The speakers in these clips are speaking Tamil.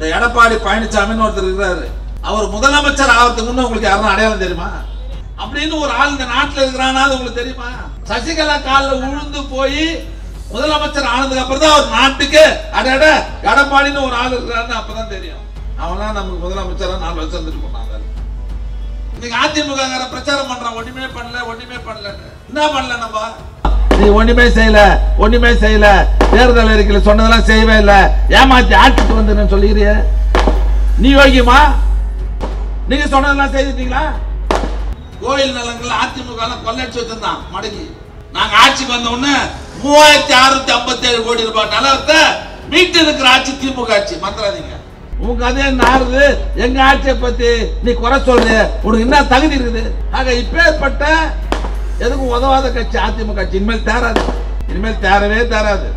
இந்த எடப்பாடி பழனிசாமின்னு ஒருத்தர் இருக்கிறாரு. அவர் முதலமைச்சர் ஆகிறதுக்கு முன்னே உங்களுக்கு யாரும் அடையாளம் தெரியுமா? அப்படின்னு ஒரு ஆள் இந்த நாட்டில் இருக்கிறானா அது உங்களுக்கு தெரியுமா? சசிகலா காலில் விழுந்து போய் முதலமைச்சர் ஆனதுக்கு அப்புறம் தான் அவர் நாட்டுக்கு அடட எடப்பாடின்னு ஒரு ஆள் இருக்கிறான்னு அப்பதான் தெரியும். அவனா நமக்கு முதலமைச்சராக நாலு வருஷம் இருந்துட்டு போனாங்க இன்னைக்கு அதிமுக பிரச்சாரம் பண்றான். ஒண்ணுமே பண்ணல ஒண்ணுமே பண்ணல என்ன பண்ணல நம்ம? நீ ஒண்ணுமே செய்யல ஒண்ணுமே செய்யல. தேர்தல் அறிக்கையில சொன்னதெல்லாம் செய்யவே இல்ல. ஏமாத்தி ஆட்சிக்கு வந்து சொல்லிக்கிறிய. நீ யோகியமா? நீங்க சொன்னதெல்லாம் செய்துட்டீங்களா? கோயில் நிலங்கள் அதிமுக கொள்ளடிச்சு வச்சிருந்தான் மடக்கி. நாங்க ஆட்சிக்கு வந்த உடனே மூவாயிரத்தி அறுநூத்தி ஐம்பத்தி ஏழு கோடி ரூபாய் நிலத்தை மீட்டு இருக்கிற ஆட்சி திமுக ஆட்சி. மறந்துடாதீங்க. உங்க அதே நாருது எங்க ஆட்சியை பத்தி நீ குறை சொல்ற உனக்கு என்ன தகுதி இருக்குது. ஆக இப்பேற்பட்ட எதுக்கும் உதவாத கட்சி அதிமுக. கட்சி இனிமேல் தேராது. இனிமேல் தேரவே தேராது.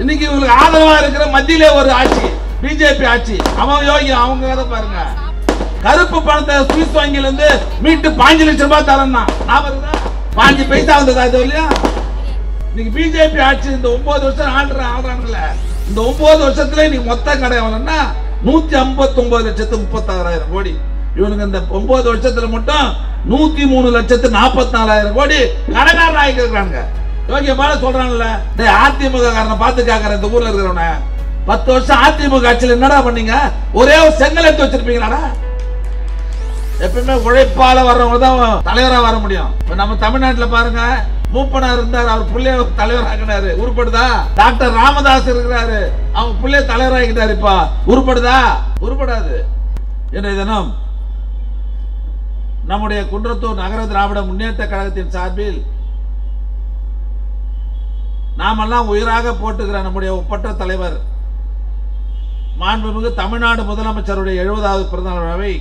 இன்னைக்கு இவங்களுக்கு ஆதரவா இருக்கிற மத்தியிலே ஒரு ஆட்சி பிஜேபி ஆட்சி. அவன் யோகி அவங்க கதை பாருங்க. கருப்பு பணத்தை சுவிஸ் வங்கியில இருந்து மீட்டு பாஞ்சு லட்சம் ரூபாய் தரேன்னா ஞாபகம் பாஞ்சு பைசா வந்ததா இது இல்லையா? இன்னைக்கு பிஜேபி ஆட்சி இந்த ஒன்பது வருஷம் ஆள்ற ஆள்றாங்கல்ல இந்த ஒன்பது வருஷத்துல இன்னைக்கு மொத்த கடை எவ்வளோன்னா நூத்தி ஐம்பத்தி ஒன்பது லட்சத்து முப்பத்தாறாயிரம் கோடி. இவனுங்க இந்த ஒன்பது வருஷத்துல மட்டும் நூத்தி மூணு லட்சத்து நாற்பத்தி நாலாயிரம் கோடி கடைக்காரன் ஆகிக்கிறாங்க யோகியமான சொல்றாங்கல்ல அதிமுக காரனை பார்த்து கேட்கறேன் இந்த ஊர்ல இருக்கிறவன. பத்து வருஷம் அதிமுக ஆட்சியில் என்னடா பண்ணீங்க? ஒரே ஒரு செங்கல் எடுத்து வச்சிருப்பீங்களாடா? எப்பயுமே உழைப்பால வர்றவங்க தான் தலைவரா வர முடியும். இப்ப நம்ம தமிழ்நாட்டுல பாருங்க மூப்பனார் இருந்தார் அவர் பிள்ளைய தலைவர் ஆக்கினாரு உருப்படுதா? டாக்டர் ராமதாஸ் இருக்கிறாரு. அவங்க பிள்ளைய தலைவர் ஆக்கிட்டாரு இப்ப. உருப்படுதா? உருப்படாது. என்ன தினம் நம்முடைய குன்றத்தூர் நகர திராவிட முன்னேற்ற கழகத்தின் சார்பில் நாமெல்லாம் உயிராக போட்டுகிற நம்முடைய ஒப்பற்ற தலைவர் மாண்புமிகு தமிழ்நாடு முதலமைச்சருடைய எழுபதாவது பிறந்தநாள் விழாவை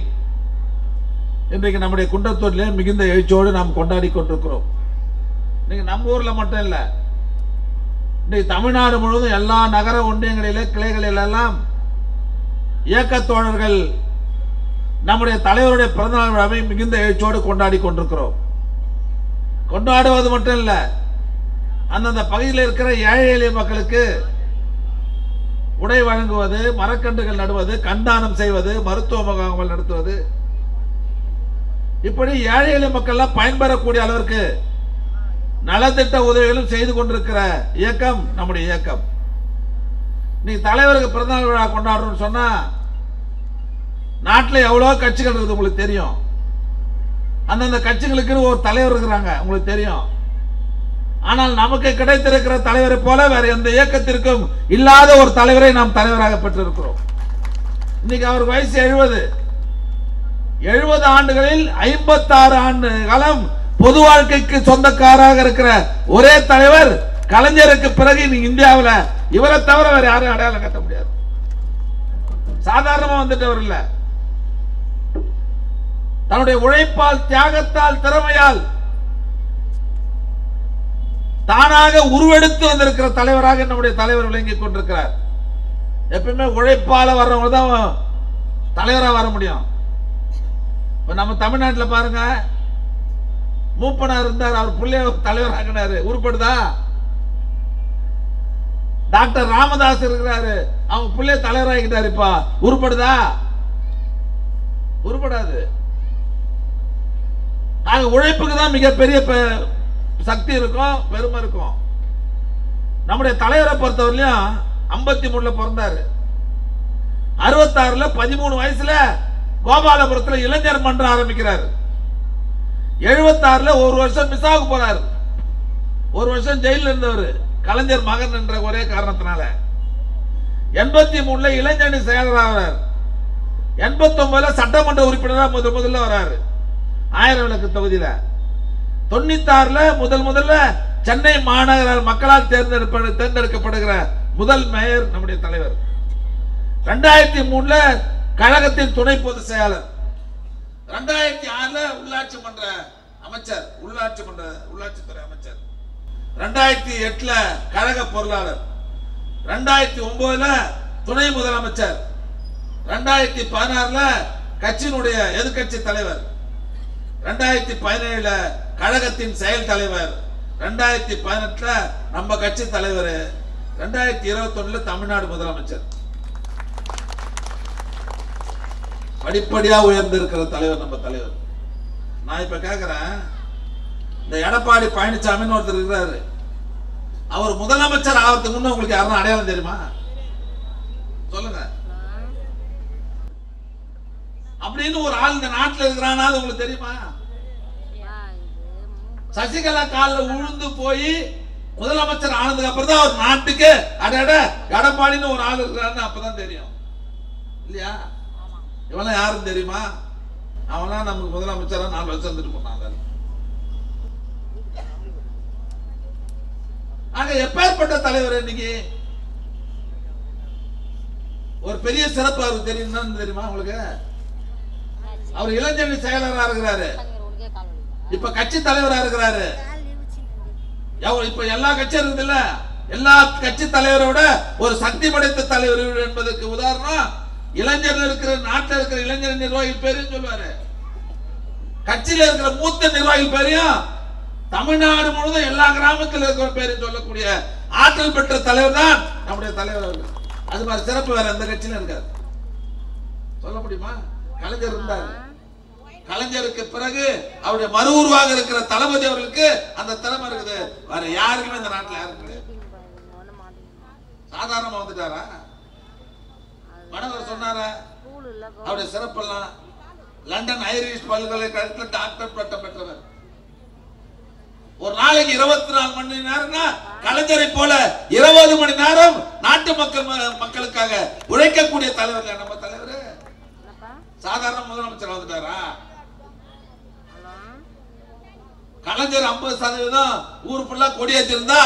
இன்றைக்கு நம்முடைய குன்றத்தூரிலே மிகுந்த எழுச்சியோடு நாம் கொண்டாடி கொண்டிருக்கிறோம். இன்னைக்கு நம்ம ஊரில் மட்டும் இல்லை இன்றைக்கு தமிழ்நாடு முழுவதும் எல்லா நகர ஒன்றியங்களிலே கிளைகளிலெல்லாம் இயக்கத் தோழர்கள் நம்முடைய தலைவருடைய பிறந்தநாள் விழாவை மிகுந்த எழுச்சியோடு கொண்டாடி கொண்டிருக்கிறோம். கொண்டாடுவது மட்டும் இல்லை அந்தந்த பகுதியில் இருக்கிற ஏழை எளிய மக்களுக்கு உடை வழங்குவது மரக்கன்றுகள் நடுவது கண்டானம் செய்வது மருத்துவ முகாம்கள் நடத்துவது. இப்படி ஏழை எளிய மக்கள்லாம் பயன்பெறக்கூடிய அளவிற்கு நலத்திட்ட உதவிகளும் செய்து கொண்டிருக்கிற இயக்கம் நம்முடைய இயக்கம். நீ தலைவருக்கு பிறந்தநாள் விழா கொண்டாடுறோம்னு சொன்னால் நாட்டில் எவ்வளோ கட்சிகள் இருக்குது உங்களுக்கு தெரியும். அந்தந்த கட்சிகளுக்குன்னு ஒரு தலைவர் இருக்கிறாங்க உங்களுக்கு தெரியும். ஆனால் நமக்கு கிடைத்திருக்கிற தலைவரை போல வேற எந்த இயக்கத்திற்கும் இல்லாத ஒரு தலைவரை நாம் தலைவராக பெற்றிருக்கிறோம். இன்னைக்கு அவர் வயசு எழுபது. எழுபது ஆண்டுகளில் ஐம்பத்தாறு ஆண்டு காலம் பொது வாழ்க்கைக்கு சொந்தக்காராக இருக்கிற ஒரே தலைவர் கலைஞருக்கு பிறகு இந்தியாவில் இந்தியாவுல இவரை தவிர வேற யாரும் அடையாளம் கட்ட முடியாது. சாதாரணமா வந்துட்டவர் இல்லை. தன்னுடைய உழைப்பால் தியாகத்தால் திறமையால் தானாக உருவெடுத்து வந்திருக்கிற தலைவராக நம்முடைய தலைவர் விளங்கிக் கொண்டிருக்கிறார். எப்பவுமே உழைப்பால வர்றவங்க தான் தலைவரா வர முடியும். இப்ப நம்ம தமிழ்நாட்டில் பாருங்க மூப்பனார் இருந்தார் அவர் புள்ளைய தலைவர் ஆக்கினாரு உருப்படுதா? டாக்டர் ராமதாஸ் இருக்கிறாரு அவங்க புள்ளைய தலைவர் ஆகிட்டாரு இப்ப. உருப்படுதா? உருப்படாது. ஆக உழைப்புக்கு தான் மிகப்பெரிய சக்தி இருக்கும் பெருமை இருக்கும். நம்முடைய தலைவரை பொறுத்தவரையிலும் ஐம்பத்தி மூணுல பிறந்தாரு. அறுபத்தாறுல பதிமூணு வயசுல கோபாலபுரத்தில் இளைஞர் மன்றம் ஆரம்பிக்கிறார். எழுபத்தாறுல ஒரு வருஷம் மிஸ்ஸாவுக்கு போறாரு. ஒரு வருஷம் ஜெயிலில் இருந்தவர் கலைஞர் மகன் என்ற ஒரே காரணத்தினால. எண்பத்தி மூணுல இளைஞரணி செயலராகிறார் எண்பத்தி ஒன்பதுல சட்டமன்ற உறுப்பினராக முதல் முதல்ல வராரு. ஆயிரம் விளக்கு தொகுதியில். தொண்ணூத்தாறுல முதல் முதல்ல சென்னை மாநகர மக்களால் தேர்ந்தெடுப்ப தேர்ந்தெடுக்கப்படுகிற முதல் மேயர் நம்முடைய தலைவர். ரெண்டாயிரத்தி மூணுல கழகத்தின் துணை பொதுச் செயலர் ரெண்டாயிரத்தி ஆறுல உள்ளாட்சி மன்ற அமைச்சர் உள்ளாட்சி மன்ற உள்ளாட்சித்துறை அமைச்சர். ரெண்டாயிரத்தி எட்டுல கழக பொருளாளர். ரெண்டாயிரத்தி ஒன்பதுல துணை முதலமைச்சர். ரெண்டாயிரத்தி பதினாறுல கட்சியினுடைய எதிர்க்கட்சி தலைவர். ரெண்டாயிரத்தி பதினேழுல கழகத்தின் செயல் தலைவர். ரெண்டாயிரத்தி பதினெட்டுல நம்ம கட்சி தலைவர். ரெண்டாயிரத்தி இருபத்தி தமிழ்நாடு முதலமைச்சர். படிப்படியா உயர்ந்திருக்கிற தலைவர் நம்ம தலைவர். நான் இப்ப கேக்குறேன். இந்த எடப்பாடி பழனிசாமின்னு ஒருத்தர் இருக்கிறாரு. அவர் முதலமைச்சர் ஆகிறதுக்கு உங்களுக்கு யாரும் அடையாளம் தெரியுமா? சொல்லுங்க. அப்படின்னு ஒரு ஆள் இந்த நாட்டில் இருக்கிறானா அது உங்களுக்கு தெரியுமா? சசிகலா காலில் விழுந்து போய் முதலமைச்சர் ஆனதுக்கு அப்புறம் தான் அவர் நாட்டுக்கு அடட எடப்பாடின்னு ஒரு ஆள் இருக்கிறாருன்னு அப்பதான் தெரியும். இல்லையா? இவெல்லாம் யாருன்னு தெரியுமா? அவன்லாம் நமக்கு முதலமைச்சரா நாலு வருஷம் இருந்துட்டு போனாங்க. ஆக எப்பேற்பட்ட தலைவர் இன்னைக்கு? ஒரு பெரிய சிறப்பு அவருக்கு தெரியும் தெரியுமா உங்களுக்கு? அவர் இளைஞரணி செயலரா இருக்கிறாரு. இப்ப கட்சி தலைவரா இருக்கிறாரு. இப்ப எல்லா கட்சியும் இருக்குதுல்ல? எல்லா கட்சி தலைவரை விட ஒரு சக்தி படைத்த தலைவர் என்பதற்கு உதாரணம் இளைஞர் இருக்கிற நாட்டில் இருக்கிற இளைஞர் நிர்வாகி பேரும் சொல்லுவாரு. கட்சியில இருக்கிற மூத்த நிர்வாகி பேரையும் தமிழ்நாடு முழுவதும் எல்லா கிராமத்தில் இருக்கிற பேரும் சொல்லக்கூடிய ஆற்றல் பெற்ற தலைவர் தான் நம்முடைய தலைவர் அது மாதிரி சிறப்பு வேற எந்த கட்சியிலும் இருக்காது சொல்ல முடியுமா? கலைஞர் இருந்தார். கலைஞருக்கு பிறகு அவருடைய மறு உருவாக இருக்கிற தளபதி அவர்களுக்கு அந்த திறமை இருக்குது. வேற யாருக்குமே இந்த நாட்டுல யாரும் சாதாரணமா வந்துட்டாரா? மனவர் சொன்னாரா? அவருடைய சிறப்பெல்லாம் லண்டன் ஐரிஷ் பல்கலைக்கழகத்தில் டாக்டர் பட்டம் பெற்றவர். ஒரு நாளைக்கு இருபத்தி நாலு மணி நேரம்னா கலைஞரை போல இருபது மணி நேரம் நாட்டு மக்கள் மக்களுக்காக உழைக்கக்கூடிய தலைவர் நம்ம தலைவர் சாதாரண முதலமைச்சர் வந்துட்டாரா? கலைஞர் ஐம்பது சதவீதம் ஊர் ஃபுல்லா கொடியேற்றிருந்தா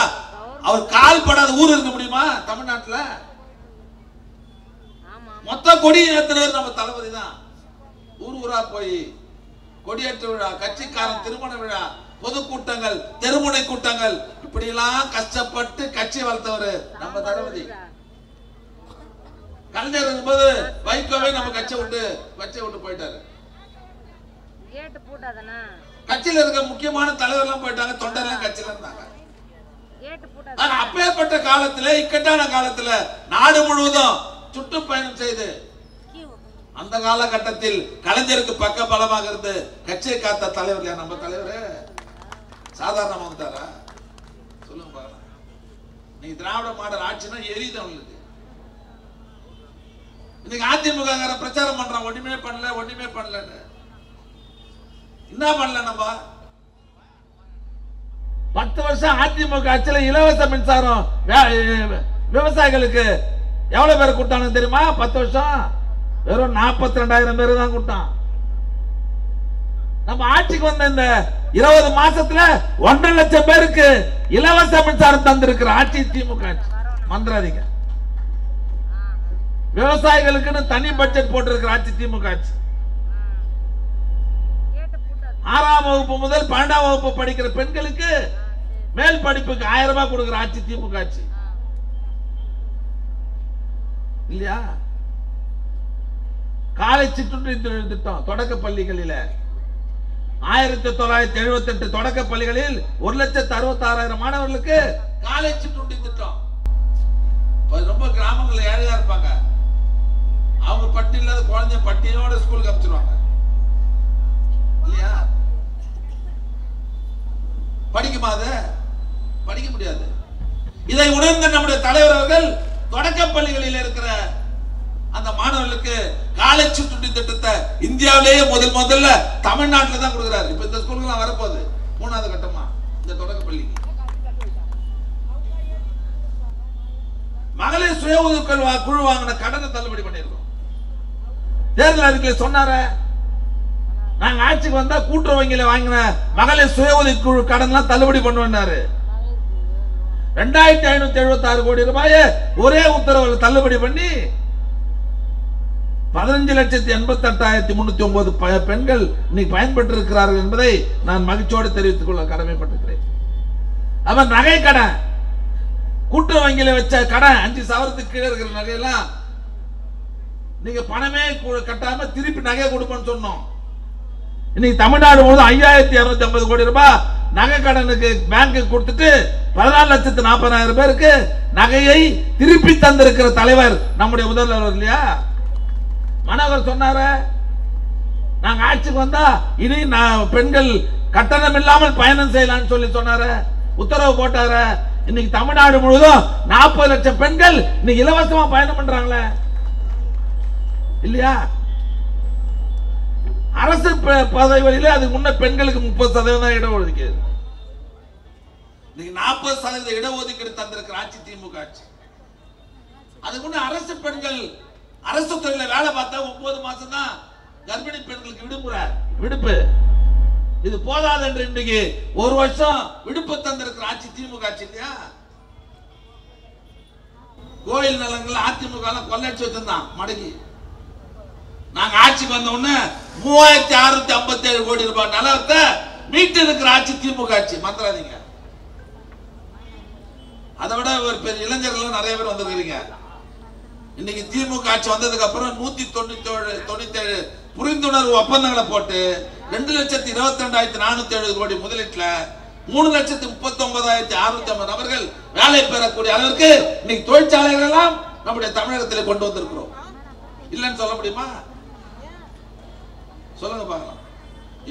அவர் கால் படாத ஊர் இருக்க முடியுமா தமிழ்நாட்டுல? மொத்த கொடி ஏத்துறவர் நம்ம தளபதி தான். ஊர் ஊரா போய் கொடியேற்ற விழா கட்சிக்காரன் திருமண விழா பொதுக்கூட்டங்கள் தெருமுனை கூட்டங்கள் இப்படி எல்லாம் கஷ்டப்பட்டு கட்சி வளர்த்தவர் நம்ம தளபதி. கலைஞர் இருக்கும்போது வைகோவே நம்ம கட்சி விட்டு கட்சியை விட்டு போயிட்டாரு. கட்சியில இருக்க முக்கியமான தலைவர்லாம் போயிட்டாங்க தொண்டர்லாம் கட்சியில இருந்தாங்க. ஆனா அப்பேற்பட்ட காலத்துல இக்கட்டான காலத்துல நாடு முழுவதும் சுற்றுப்பயணம் செய்து அந்த காலகட்டத்தில் கலைஞருக்கு பக்க பலமாக இருந்து கட்சியை காத்த தலைவர் நம்ம தலைவர்? சாதாரணமா வந்துட்டாரா? சொல்லுங்க பார்க்கலாம் நீ திராவிட மாடல் ஆட்சினா எரியுது அவங்களுக்கு. இன்னைக்கு அதிமுக பிரச்சாரம் பண்றான் ஒண்ணுமே பண்ணல ஒண்ணுமே பண்ணல என்ன பண்ணல நம்ம? பத்து வருஷம் அதிமுக ஆட்சியில இலவச மின்சாரம் விவசாயிகளுக்கு எவ்வளவு பேர் கூட்டானு தெரியுமா? பத்து வருஷம். வெறும் நாற்பத்தி ரெண்டாயிரம் பேர் தான் கூட்டான் நம்ம ஆட்சிக்கு வந்த இந்த இருபது மாசத்துல ஒன்றரை லட்சம் பேருக்கு இலவச மின்சாரம் தந்திருக்கிற ஆட்சி திமுக ஆட்சி. மந்திராதிங்க விவசாயிகளுக்குன்னு தனி பட்ஜெட் போட்டிருக்கிற ஆட்சி திமுக ஆட்சி. ஆறாம் வகுப்பு முதல் பன்னெண்டாம் வகுப்பு படிக்கிற பெண்களுக்கு மேல் படிப்புக்கு ஆயிரம் ரூபாய் கொடுக்கிற ஆட்சி திமுக ஆட்சி. இல்லையா? காலை சிற்றுண்டி திட்டம் தொடக்க பள்ளிகளில. ஆயிரத்தி தொள்ளாயிரத்தி எழுபத்தி எட்டு தொடக்க பள்ளிகளில் ஒரு லட்சத்து அறுபத்தி ஆறாயிரம் மாணவர்களுக்கு காலை சிற்றுண்டி திட்டம். ரொம்ப கிராமங்கள்ல ஏழையா இருப்பாங்க. அவங்க பட்டி இல்லாத குழந்தைய பட்டியோட ஸ்கூலுக்கு அனுப்பிச்சிருவாங்க. இல்லையா? படிக்குமா அது? படிக்க முடியாது. இதை உணர்ந்த நம்முடைய தலைவர் அவர்கள் தொடக்க பள்ளிகளில் இருக்கிற அந்த மாணவர்களுக்கு காலை சுற்றுண்டி திட்டத்தை இந்தியாவிலேயே முதல் முதல்ல தமிழ்நாட்டில் தான் கொடுக்குறாரு. இப்ப இந்த ஸ்கூலுக்குலாம் வரப்போகுது. மூணாவது கட்டமா? இந்த தொடக்க பள்ளிக்கு. மகளிர் சுய உதவி வா- குழு வாங்கின கடனை தள்ளுபடி பண்ணியிருக்கோம். தேர்தல் அறிக்கையில் சொன்னார? நாங்க ஆட்சிக்கு வந்தா கூட்டுறவங்கள வாங்கின மகளிர் சுய உதவி குழு எல்லாம் தள்ளுபடி பண்ணுவேன்னாரு ரெண்டாயிரத்தி ஐநூத்தி எழுபத்தி ஆறு கோடி ரூபாயை ஒரே உத்தரவுல தள்ளுபடி பண்ணி பதினஞ்சு லட்சத்தி எண்பத்தி எட்டாயிரத்தி முன்னூத்தி ஒன்பது பெண்கள் இன்னைக்கு பயன்பட்டு இருக்கிறார்கள் என்பதை நான் மகிழ்ச்சியோடு தெரிவித்துக் கொள்ள கடமைப்பட்டிருக்கிறேன். அவன் நகை கடன் கூட்டுறவு வச்ச கடன் அஞ்சு சவரத்துக்கு கீழே இருக்கிற நகையெல்லாம் நீங்க பணமே கட்டாம திருப்பி நகை கொடுப்பேன்னு சொன்னோம். இன்னைக்கு தமிழ்நாடு முழுவதும் ஐயாயிரத்தி இருநூத்தி ஐம்பது கோடி ரூபாய் நகை கடனுக்கு பேங்க்கு கொடுத்துட்டு பதினாலு லட்சத்து நாற்பதாயிரம் பேருக்கு நகையை திருப்பி தந்திருக்கிற தலைவர் நம்முடைய முதல்வர் இல்லையா? மனோகர் சொன்னார நாங்க ஆட்சிக்கு வந்தா இனி நான் பெண்கள் கட்டணம் இல்லாமல் பயணம் செய்யலாம்னு சொல்லி சொன்னாரு. உத்தரவு போட்டார. இன்னைக்கு தமிழ்நாடு முழுவதும் நாற்பது லட்சம் பெண்கள் இன்னைக்கு இலவசமா பயணம் பண்றாங்களே. இல்லையா? அரசு ப- அதுக்கு முன்ன பெண்களுக்கு முப்பது சதவீதம் தான் இடஒதுக்கீடு. இன்னைக்கு நாற்பது சதவீத இடஒதுக்கீடு தந்திருக்கிற ஆட்சி திமுக ஆட்சி. அதுக்கு முன்ன அரசு பெண்கள் அரசு துறையில வேலை பார்த்தா ஒன்பது மாசம் தான் கர்ப்பிணி பெண்களுக்கு விடுமுறை. விடுப்பு. இது போதாது என்று இன்றைக்கு ஒரு வருஷம் விடுப்பு தந்திருக்கிற ஆட்சி திமுக ஆட்சி இல்லையா? கோயில் நிலங்கள் அதிமுக எல்லாம் கொள்ளடிச்சு வச்சிருந்தான் மடங்கி நாங்க ஆட்சிக்கு வந்த உடனே மூவாயிரத்தி அறுநூத்தி ஐம்பத்தி ஏழு கோடி ரூபாய் நிலத்தை மீட்டு இருக்கிற ஆட்சி திமுக ஆட்சி. மந்திராதீங்க அதை விட ஒரு பெரிய இளைஞர்கள் நிறைய பேர் வந்திருக்கிறீங்க. இன்னைக்கு திமுக ஆட்சி வந்ததுக்கு அப்புறம் நூத்தி தொண்ணூத்தி ஏழு தொண்ணூத்தி ஏழு புரிந்துணர்வு ஒப்பந்தங்களை போட்டு ரெண்டு லட்சத்தி இருபத்தி ரெண்டாயிரத்தி நானூத்தி எழுபது கோடி முதலீட்டுல மூணு லட்சத்தி முப்பத்தி ஒன்பதாயிரத்தி அறுநூத்தி ஐம்பது நபர்கள் வேலை பெறக்கூடிய அளவிற்கு இன்னைக்கு தொழிற்சாலைகள் எல்லாம் நம்முடைய தமிழகத்தில் கொண்டு வந்திருக்கிறோம். இல்லைன்னு சொல்ல முடியுமா? சொல்லுங்க பார்க்கலாம்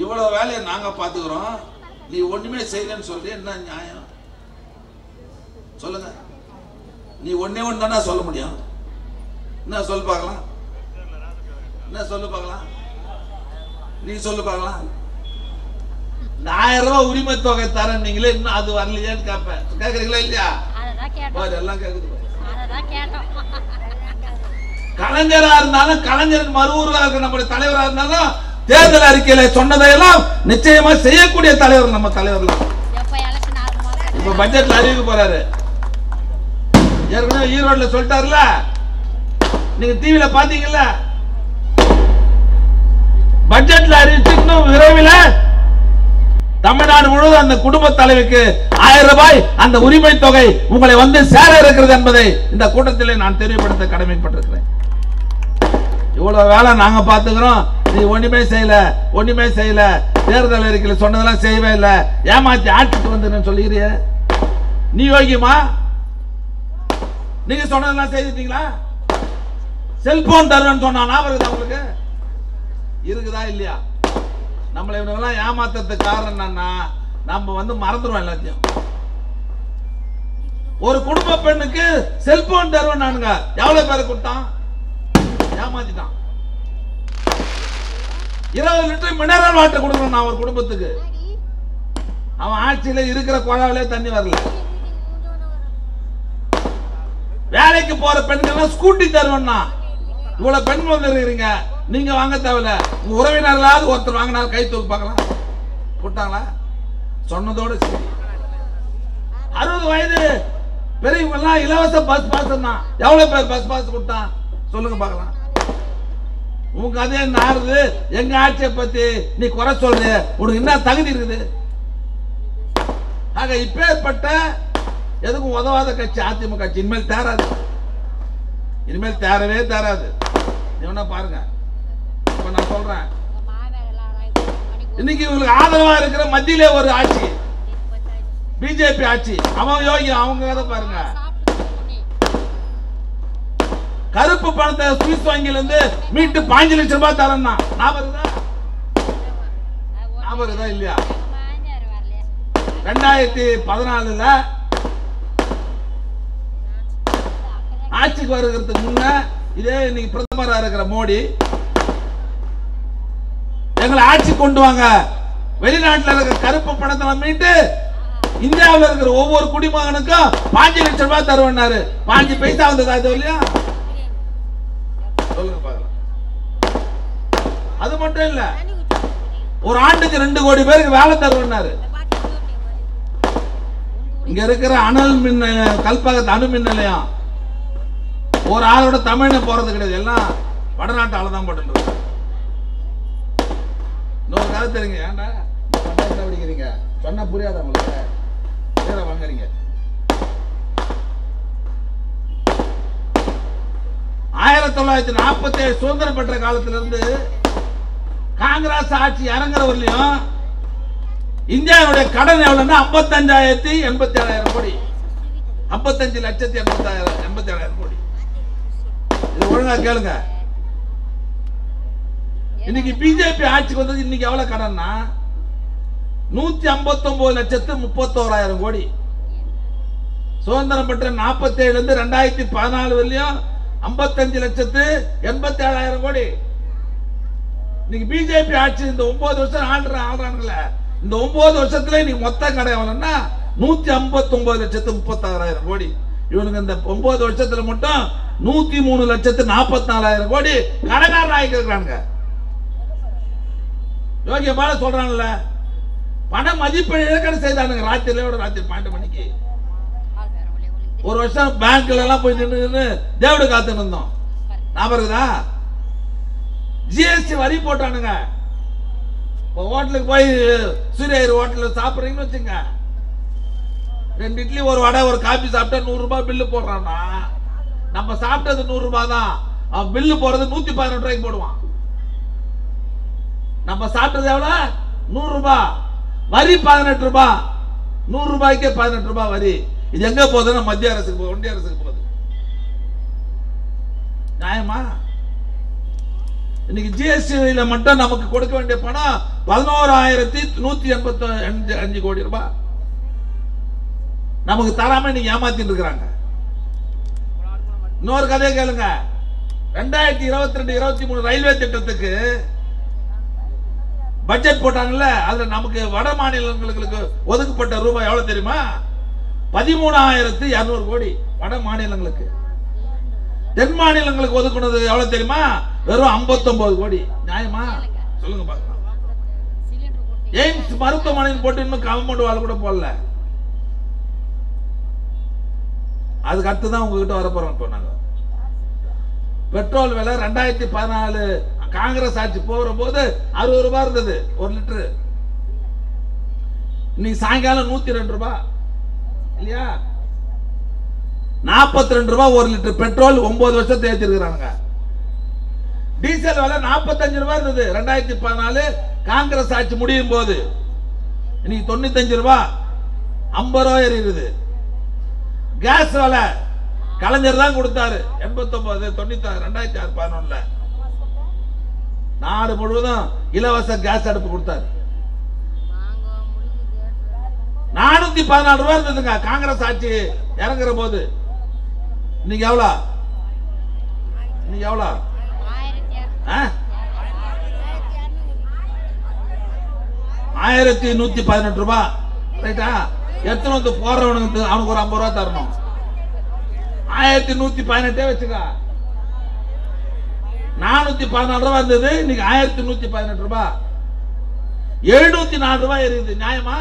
இவ்வளவு வேலையை நாங்க பாத்துக்கிறோம் நீ ஒண்ணுமே செய்யலன்னு சொல்லி என்ன நியாயம்? சொல்லுங்க. நீ ஒண்ணே ஒன்று தானே சொல்ல முடியும். என்ன சொல்லு பார்க்கலாம். என்ன சொல்லு பார்க்கலாம். நீ சொல்லு பார்க்கலாம். இந்த ஆயிரம் ரூபாய் உரிமை தொகை தரேன் நீங்களே இன்னும் அது வரலையான்னு கேட்பேன். கேட்குறீங்களா இல்லையா? எல்லாம் கேட்குது கலைஞரா இருந்தாலும் கலைஞர் மறுவூரா இருக்க நம்முடைய தலைவரா இருந்தாலும் தேர்தல் அறிக்கையில சொன்னதையெல்லாம் நிச்சயமா செய்யக்கூடிய தலைவர் நம்ம மாசம் இப்ப பட்ஜெட்ல அறிவிக்க போறாரு. ஏற்கனவே ஈரோட்ல சொல்லிட்டாருல. நீங்க டிவில பாத்தீங்கல்ல? பட்ஜெட்ல அறிவிச்சு இன்னும் விரைவில். தமிழ்நாடு முழுவதும் அந்த குடும்ப தலைவிக்கு ஆயிரம் ரூபாய் அந்த உரிமை தொகை உங்களை வந்து சேர இருக்கிறது என்பதை இந்த கூட்டத்திலே நான் தெரியப்படுத்த கடமைப்பட்டிருக்கிறேன். இவ்வளவு வேலை நாங்க பாத்துக்கிறோம் நீ ஒண்ணுமே செய்யல ஒண்ணுமே செய்யல. தேர்தல் அறிக்கையில் சொன்னதெல்லாம் செய்யவே இல்லை. ஏமாத்தி ஆட்சிக்கு வந்து சொல்லுகிறிய? நீ யோகியமா? நீங்க சொன்னதெல்லாம் செய்துட்டீங்களா? செல்போன் தருவேன்னு சொன்னா ஞாபகம் இருக்குதா உங்களுக்கு? இருக்குதா இல்லையா? நம்மளை இவனுங்கெல்லாம் ஏமாத்துறதுக்கு காரணம் என்னன்னா நம்ம வந்து மறந்துடுவோம் எல்லாத்தையும். ஒரு குடும்ப பெண்ணுக்கு செல்போன் தருவேன் நானுங்க எவ்வளவு பேரை கொடுத்தான் ஏமாத்திட்டான். இருபது லிட்டர் மினரல் வாட்டர் கொடுக்கணும் நான் ஒரு குடும்பத்துக்கு. அவன் ஆட்சியில இருக்கிற குழாவிலே தண்ணி வரல. வேலைக்கு போற பெண்கள் ஸ்கூட்டி தருவேன்னா இவ்வளவு பெண் வந்து இருக்கிறீங்க. நீங்க வாங்க தேவையில்ல. உங்க உறவினர்களாவது ஒருத்தர் வாங்கினாலும் கை தூக்கு பார்க்கலாம். போட்டாங்களா? சொன்னதோட சரி. அறுபது வயது பெரியவங்க எல்லாம் இலவச பஸ் பாஸ் தான். எவ்வளவு பேர் பஸ் பாஸ் கொடுத்தான் சொல்லுங்க பார்க்கலாம். உங்க கதையை நாருது எங்க ஆட்சியை பத்தி நீ குறை சொல்ற உனக்கு என்ன தகுதி இருக்குது? ஆக இப்பேற்பட்ட எதுக்கும் உதவாத கட்சி அதிமுக கட்சி. இனிமேல் தேராது. இனிமேல் தேரவே தேராது. வேணா பாருங்க. இப்ப நான் சொல்றேன். இன்னைக்கு இவங்களுக்கு ஆதரவா இருக்கிற மத்தியிலே ஒரு ஆட்சி. பிஜேபி ஆட்சி. அவன் யோகி அவங்க கதை பாருங்க. கருப்பு பணத்தை சுவிஸ் வங்கியில இருந்து மீட்டு பாஞ்சு லட்சம் ரூபாய் தரேன்னா. ஞாபகம் ஞாபகம் இல்லையா? ரெண்டாயிரத்தி பதினாலுல ஆட்சிக்கு வருகிறதுக்கு முன்ன இதே இன்னைக்கு பிரதமரா இருக்கிற மோடி எங்களை ஆட்சி கொண்டு வாங்க. வெளிநாட்டுல இருக்கிற கருப்பு பணத்தை மீட்டு இந்தியாவுல இருக்கிற ஒவ்வொரு குடிமகனுக்கும் பாஞ்சு லட்சம் ரூபாய் தருவேன்னாரு. பாஞ்சு பைசா வந்ததா இது இல்லையா அது மட்டும் இல்ல. ஒரு ஆண்டுக்கு ரெண்டு கோடி பேருக்கு வேலை தருவேன்னாரு. இங்க இருக்கிற அனல் மின் கல்பகத்து அணு மின் நிலையம். ஒரு ஆளோட தமிழ்ல போறது கிடையாது. எல்லாம் வடநாட்டு ஆளு தான் போட்டு இன்னொரு கதை தெரியுங்க. ஏன்டா படிக்கிறீங்க சொன்னா புரியாத உங்களுக்கு? வேற வாங்குறீங்க ஆயிரத்தி தொள்ளாயிரத்தி நாற்பத்தி ஏழு சுதந்திரம் பெற்ற காலத்திலிருந்து காங்கிரஸ் ஆட்சி இறங்குறவர்களையும் இந்தியாவுடைய கடன் எவ்வளவுன்னா ஐம்பத்தஞ்சாயிரத்தி எண்பத்தி ஏழாயிரம் கோடி. ஐம்பத்தஞ்சு லட்சத்தி எண்பத்தாயிரம் எண்பத்தி ஏழாயிரம் கோடி. இது ஒழுங்கா கேளுங்க. இன்னைக்கு பிஜேபி ஆட்சிக்கு வந்தது இன்னைக்கு எவ்வளவு கடன்னா? நூத்தி ஐம்பத்தொன்பது லட்சத்து முப்பத்தோராயிரம் கோடி. சுதந்திரம் பெற்ற நாற்பத்தி ஏழுல இருந்து ரெண்டாயிரத்தி பதினாலு வரலையும் ஐம்பத்தஞ்சு லட்சத்து எண்பத்தி ஏழாயிரம் கோடி. இன்னைக்கு பிஜேபி ஆட்சி இந்த ஒன்பது வருஷம் ஆள்ற ஆள்றானுங்கள. இந்த ஒன்பது வருஷத்துல இன்னைக்கு மொத்த கடை நூத்தி ஐம்பத்தி ஒன்பது லட்சத்து முப்பத்தாறாயிரம் கோடி. இவனுக்கு இந்த ஒன்பது வருஷத்துல மட்டும் நூத்தி மூணு லட்சத்து நாற்பத்தி நாலாயிரம் கோடி கடைக்காரன் ஆகிக்கிறானுங்க யோகியமான சொல்றான்ல பண மதிப்பு இழக்கடை செய்தானுங்க ராத்திரியோட ராத்திரி? பன்னெண்டு மணிக்கு. ஒரு வருஷம் பேங்க்ல எல்லாம் போய் நின்று நின்று தேவடு காத்து இருந்தோம். ஞாபகம் இருக்குதா? ஜிஎஸ்டி வரி போட்டானுங்க. இப்போ ஹோட்டலுக்கு போய் சூரியர் ஹோட்டலில் சாப்பிட்றீங்கன்னு வச்சுங்க. ரெண்டு இட்லி ஒரு வடை ஒரு காபி சாப்பிட்டா நூறுரூபா பில்லு போடுறான்னா. நம்ம சாப்பிட்டது நூறுரூபா தான். அவன் பில்லு போடுறது நூற்றி பதினெட்டு ரூபாய்க்கு போடுவான். நம்ம சாப்பிட்டது எவ்வளோ நூறுரூபா வரி பதினெட்டு ரூபா நூறு ரூபாய்க்கே பதினெட்டு ரூபாய் வரி. இது எங்க போகுதுன்னா மத்திய அரசுக்கு போகுது ஒன்றிய அரசுக்கு போகுது. நியாயமா? இன்னைக்கு ஜிஎஸ்டியில மட்டும் நமக்கு கொடுக்க வேண்டிய பணம் பதினோராயிரத்தி நூத்தி எண்பத்தி அஞ்சு அஞ்சு கோடி ரூபாய். நமக்கு தராம இன்னைக்கு ஏமாத்திட்டு இருக்கிறாங்க. இன்னொரு கதையை கேளுங்க. ரெண்டாயிரத்தி இருபத்தி ரெண்டு இருபத்தி மூணு ரயில்வே திட்டத்துக்கு பட்ஜெட் போட்டாங்கல்ல அதுல நமக்கு வட மாநிலங்களுக்கு ஒதுக்கப்பட்ட ரூபாய் எவ்வளவு தெரியுமா? பதிமூணாயிரத்து இருநூறு கோடி வட மாநிலங்களுக்கு. தென் மாநிலங்களுக்கு ஒதுக்குனது எவ்வளவு தெரியுமா? வெறும் 59 கோடி. நியாயமா? சொல்லுங்க போட்டு எய்ம்ஸ் மருத்துவமனைன்னு போட்டு இன்னும் கவர்மெண்ட் வாழ் கூட போடல. அதுக்கு அடுத்து தான் உங்ககிட்ட வர போறோம் இப்போ நாங்க. பெட்ரோல் விலை ரெண்டாயிரத்தி பதினாலு. காங்கிரஸ் ஆட்சி போகிற போது அறுபது ரூபாய் இருந்தது ஒரு லிட்டரு. இன்னைக்கு சாயங்காலம் நூத்தி ரெண்டு ரூபாய் இல்லையா? நாற்பத்தி ரெண்டு ரூபாய் ஒரு லிட்டர். பெட்ரோல் ஒன்பது வருஷத்தை ஏற்றிருக்கிறாங்க டீசல் விலை நாற்பத்தஞ்சு ரூபாய் இருந்தது. ரெண்டாயிரத்தி பதினாலு காங்கிரஸ் ஆட்சி முடியும் போது. இன்னைக்கு தொண்ணூத்தஞ்சு ரூபாய். ஐம்பது ரூபாய் ஏறிடுது கேஸ் விலை கலைஞர் தான் கொடுத்தாரு. எண்பத்தொன்பது தொண்ணூத்தாறு ரெண்டாயிரத்தி ஆறு பதினொன்னுல. நாடு முழுவதும் இலவச கேஸ் அடுப்பு கொடுத்தாரு. நானூத்தி பதினாலு ரூபாய் இருந்ததுங்க. காங்கிரஸ் ஆட்சி இறங்குற போது. இன்னைக்கு எவ்வளோ? இன்னைக்கு எவ்வளோ? ஆயிரத்தி ஆ? ஆயிரத்தி நூத்தி பதினெட்டு ரூபாய் ரைட்டா எத்தனை வந்து போறவனுக்கு அவனுக்கு ஒரு ஐம்பது ரூபா தரணும். ஆயிரத்தி நூத்தி பதினெட்டே வச்சுக்க. நானூத்தி பதினாலு ரூபாய் இருந்தது இன்னைக்கு ஆயிரத்தி நூத்தி பதினெட்டு ரூபாய் எழுநூத்தி நாலு ரூபாய் இருக்குது நியாயமா?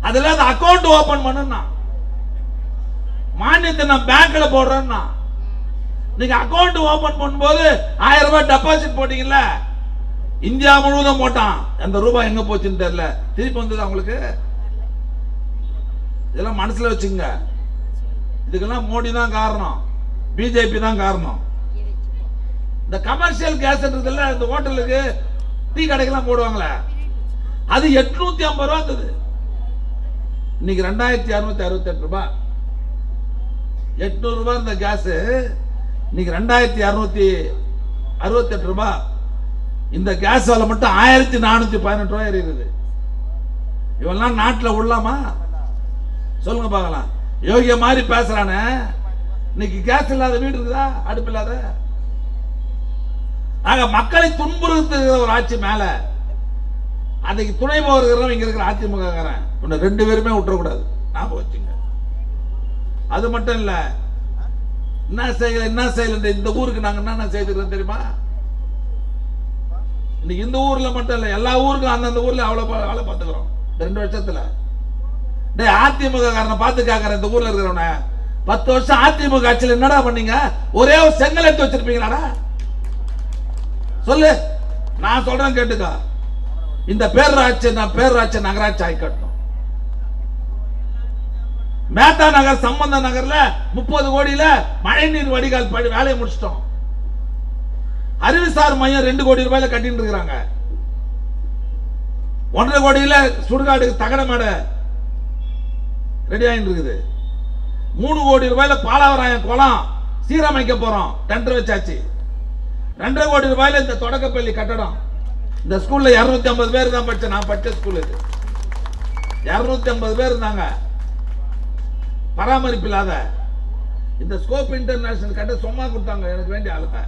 அதுல அந்த அக்கௌண்ட் ஓபன் பண்ணுனா மானியத்தை நான் பேங்க்ல போடுறேன்னா நீங்க அக்கௌண்ட் ஓபன் பண்ணும்போது ஆயிரம் ரூபாய் டெபாசிட் போட்டீங்கல்ல? இந்தியா முழுவதும் போட்டான். அந்த ரூபாய் எங்க போச்சுன்னு தெரியல. திருப்பி வந்தது அவங்களுக்கு இதெல்லாம் மனசுல வச்சுங்க இதுக்கெல்லாம் மோடி தான் காரணம். பிஜேபி தான் காரணம். இந்த கமர்ஷியல் கேஸ் இருக்குல்ல இந்த ஹோட்டலுக்கு டீ கடைக்கெல்லாம் போடுவாங்களே? அது எட்நூத்தி ஐம்பது ரூபா இருந்தது இன்னைக்கு ரெண்டாயிரத்தி அறுநூத்தி அறுபத்தி எட்டு ரூபாய். எட்நூறு ரூபாய் இருந்த கேஸ் இன்னைக்கு ரெண்டாயிரத்தி அறுநூத்தி அறுபத்தெட்டு ரூபாய் இந்த கேஸ் விலை மட்டும் ஆயிரத்தி நானூத்தி பதினெட்டு ரூபாய் இருக்குது இவெல்லாம் நாட்டில் உள்ளாமா? சொல்லுங்க பார்க்கலாம். யோகிய மாதிரி பேசுறானே. இன்னைக்கு கேஸ் இல்லாத வீடு இருக்குதா? அடுப்பு இல்லாத? ஆக மக்களை துன்புறுத்துகிற ஒரு ஆட்சி மேல அதுக்கு துணை போகிறவங்க இங்க இருக்கிற அதிமுக உன்னை ரெண்டு பேருமே விட்டுறக்கூடாது. ஞாபகம் வச்சுங்க. அது மட்டும் இல்லை என்ன செய்யல என்ன செய்யல? இந்த ஊருக்கு நாங்க என்னென்ன செய்திருக்கோம் தெரியுமா? இன்னைக்கு இந்த ஊர்ல மட்டும் இல்ல எல்லா ஊருக்கும் அந்தந்த ஊர்ல அவ்வளவு பா- வேலை பார்த்துக்கிறோம். ரெண்டு வருஷத்துல. டேய் அதிமுக காரனை பார்த்து கேட்கறேன் இந்த ஊர்ல இருக்கிறவன. பத்து வருஷம் அதிமுக ஆட்சியில் என்னடா பண்ணீங்க? ஒரே ஒரு செங்கல் எடுத்து வச்சிருப்பீங்களாடா? சொல்லு. நான் சொல்றேன் கேட்டுக்க. இந்த பேரூராட்சி நான் பேரூராட்சி நகராட்சி ஆயிக்கட்டும் மேத்தா நகர் சம்பந்த நகர்ல முப்பது கோடியில மழைநீர் வடிகால் வேலையை முடிச்சிட்டோம். அறிவுசார் மையம் ரெண்டு கோடி ரூபாயில கட்டிட்டு இருக்கிறாங்க. ஒன்றரை கோடியில சுடுகாடு தகட மேடை ரெடி ஆகிட்டு இருக்குது. மூணு கோடி ரூபாயில பாலாவராயன் குளம் சீரமைக்க போறோம். டெண்டர் வச்சாச்சு. ரெண்டரை கோடி ரூபாயில இந்த தொடக்கப்பள்ளி கட்டடம். இந்த ஸ்கூல்ல இருநூத்தி ஐம்பது பேர் தான் படிச்சேன் நான் படிச்ச ஸ்கூல் இது. இருநூத்தி ஐம்பது பேர் இருந்தாங்க. பராமரிப்பு இல்லாத இந்த ஸ்கோப் இன்டர்நேஷனல் கட்ட சும்மா கொடுத்தாங்க. எனக்கு வேண்டிய ஆளுங்க.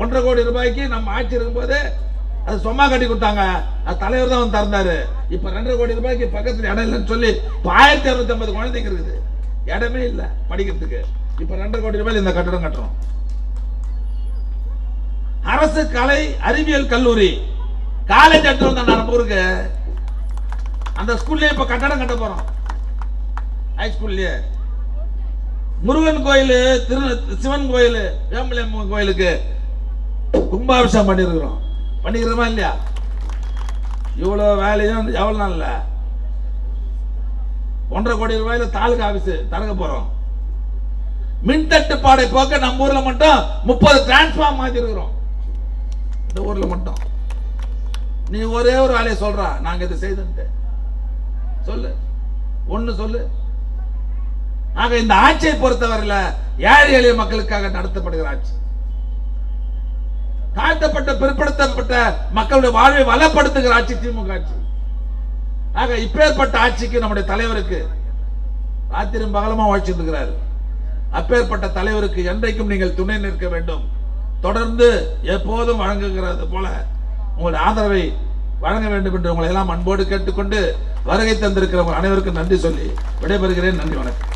ஒன்றரை கோடி ரூபாய்க்கு நம்ம ஆட்சி இருக்கும்போது அது சும்மா கட்டி கொடுத்தாங்க. அது தலைவர் தான் வந்து திறந்தாரு. இப்போ ரெண்டரை கோடி ரூபாய்க்கு பக்கத்தில் இடம் இல்லைன்னு சொல்லி இப்போ ஆயிரத்தி அறுநூத்தி ஐம்பது குழந்தைங்க இருக்குது. இடமே இல்லை படிக்கிறதுக்கு. இப்போ ரெண்டரை கோடி ரூபாயில் இந்த கட்டடம் கட்டுறோம். அரசு கலை அறிவியல் கல்லூரி. காலேஜ் எடுத்து வந்தா நம்ம ஊருக்கு. அந்த ஸ்கூல்லே இப்போ கட்டடம் கட்ட போகிறோம் ஹைஸ்கூல்லையே முருகன் கோயில் திரு சிவன் கோயில் வேம்பலியம்மன் கோயிலுக்கு கும்பாபிஷேகம் பண்ணியிருக்கிறோம் பண்ணிக்கிறோமா இல்லையா? இவ்வளோ வேலையும் எவ்வளோ நாளில்? ஒன்றரை கோடி ரூபாயில் தாலுகா ஆஃபீஸு திறக்க போகிறோம் மின் பாடை போக்க நம்ம ஊரில் மட்டும் முப்பது டிரான்ஸ்ஃபார்ம் மாற்றிருக்கிறோம் இந்த ஊரில் மட்டும். நீ ஒரே ஒரு வேலையை சொல்கிறா நாங்கள் இதை செய்துன்ட்டு. சொல்லு. ஒன்று சொல்லு. ஆக இந்த ஆட்சியை பொறுத்தவரையில் ஏழை எளிய மக்களுக்காக நடத்தப்படுகிற ஆட்சி. தாழ்த்தப்பட்ட பிற்படுத்தப்பட்ட மக்களுடைய வாழ்வை வளப்படுத்துகிற ஆட்சி திமுக ஆட்சி. ஆக இப்பேற்பட்ட ஆட்சிக்கு நம்முடைய தலைவருக்கு ராத்திரும் பகலமா உழைச்சிட்டு இருக்கிறார் அப்பேற்பட்ட தலைவருக்கு என்றைக்கும் நீங்கள் துணை நிற்க வேண்டும். தொடர்ந்து எப்போதும் வழங்குகிறது போல உங்களுடைய ஆதரவை வழங்க வேண்டும் என்று உங்களை எல்லாம் அன்போடு கேட்டுக்கொண்டு வருகை தந்திருக்கிற அனைவருக்கும் நன்றி சொல்லி விடைபெறுகிறேன். நன்றி வணக்கம்.